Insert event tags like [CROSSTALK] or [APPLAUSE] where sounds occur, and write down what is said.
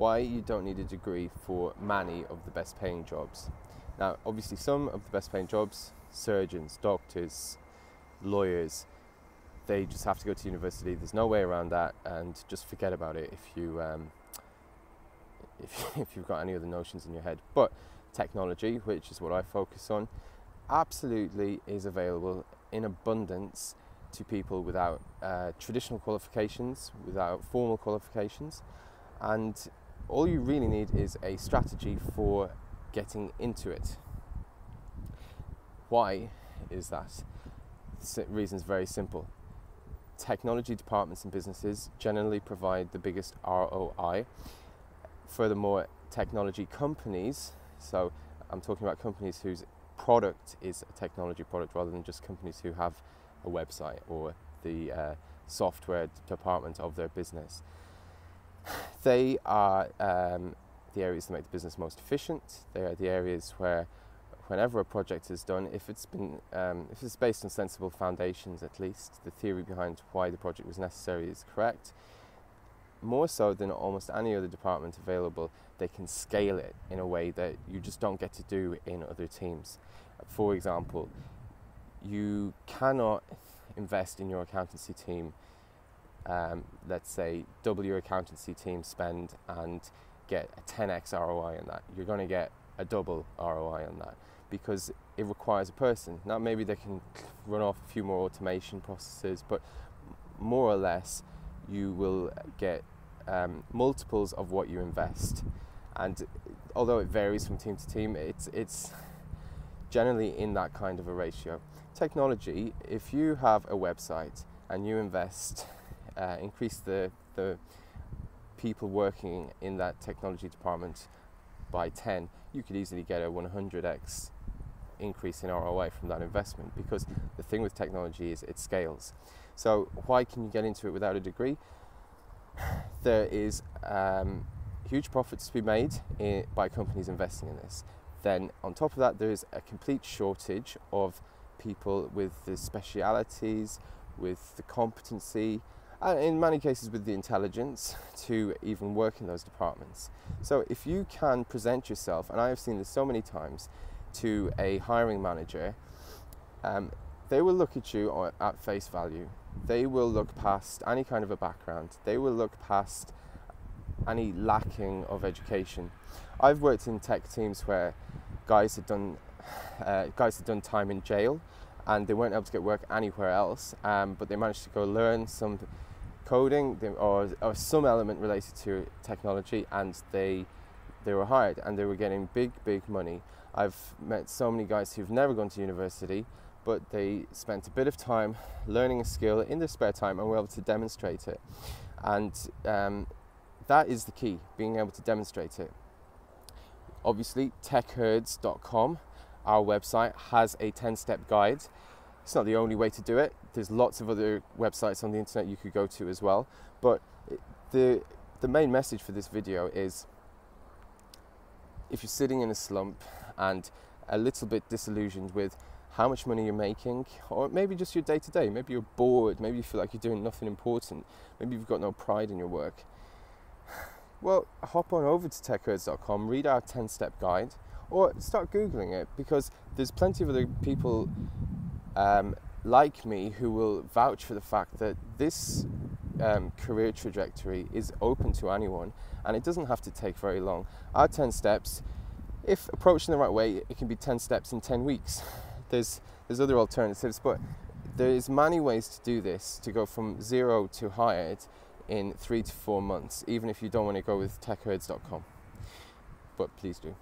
why you don't need a degree for many of the best paying jobs. Now, obviously, some of the best paying jobs, surgeons, doctors, lawyers, they just have to go to university. There's no way around that, and just forget about it if you um, [LAUGHS] if, if you've got any other notions in your head. But technology, which is what I focus on, absolutely is available in abundance to people without uh, traditional qualifications, without formal qualifications, and all you really need is a strategy for getting into it. Why is that? The reason is very simple. Technology departments and businesses generally provide the biggest ROI. Furthermore, technology companies, so I'm talking about companies whose product is a technology product rather than just companies who have a website or the uh, software department of their business. They are um, the areas that make the business most efficient. They are the areas where, whenever a project is done, if it's been um, if it's based on sensible foundations, at least the theory behind why the project was necessary is correct. More so than almost any other department available, they can scale it in a way that you just don't get to do in other teams. For example, you cannot invest in your accountancy team. Um, let's say double your accountancy team spend and get a 10x ROI on that. You're going to get a double ROI on that because it requires a person. Now, maybe they can run off a few more automation processes, but more or less, you will get um, multiples of what you invest. And although it varies from team to team, it's it's generally in that kind of a ratio. Technology, if you have a website and you invest, uh, increase the the people working in that technology department by 10, you could easily get a 100x increase in ROI from that investment because the thing with technology is it scales. So, why can you get into it without a degree? [SIGHS] There is um, huge profits to be made in, by companies investing in this. Then, on top of that, there is a complete shortage of people with the specialities, with the competency, and in many cases with the intelligence to even work in those departments. So if you can present yourself, and I have seen this so many times, to a hiring manager, um, they will look at you at face value. They will look past any kind of a background. They will look past any lacking of education. I've worked in tech teams where guys had done uh, guys had done time in jail and they weren't able to get work anywhere else, um, but they managed to go learn some coding or, or some element related to technology and they they were hired and they were getting big big money. I've met so many guys who've never gone to university but they spent a bit of time learning a skill in their spare time and were able to demonstrate it. And um, that is the key being able to demonstrate it. Obviously techherds.com our website has a 10 step guide it's not the only way to do it. There's lots of other websites on the internet you could go to as well. But the the main message for this video is if you're sitting in a slump and a little bit disillusioned with how much money you're making, or maybe just your day to day, maybe you're bored, maybe you feel like you're doing nothing important, maybe you've got no pride in your work. Well, hop on over to techherds.com, read our 10 step guide, or start Googling it because there's plenty of other people um, like me who will vouch for the fact that this um, career trajectory is open to anyone and it doesn't have to take very long. Our 10 steps, if approached in the right way, it can be 10 steps in 10 weeks. [LAUGHS] There's, there's other alternatives, but there is many ways to do this to go from zero to hired in three to four months, even if you don't want to go with techherds.com. But please do.